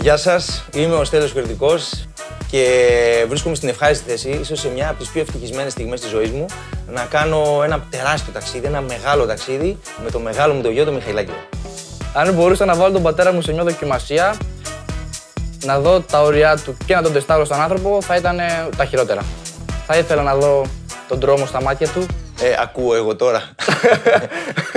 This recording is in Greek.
Γεια σας, είμαι ο Στέλιος Κρητικός και βρίσκομαι στην ευχάριστη θέση, ίσως σε μια από τις πιο ευτυχισμένες στιγμές της ζωής μου, να κάνω ένα τεράστιο ταξίδι, ένα μεγάλο ταξίδι με το μεγάλο μου το γιο, το Μιχαηλάκη. Αν μπορούσα να βάλω τον πατέρα μου σε μια δοκιμασία, να δω τα όρια του και να τον τεστάρω στον άνθρωπο, θα ήταν τα χειρότερα. Θα ήθελα να δω τον τρόμο στα μάτια του. Ε, ακούω εγώ τώρα.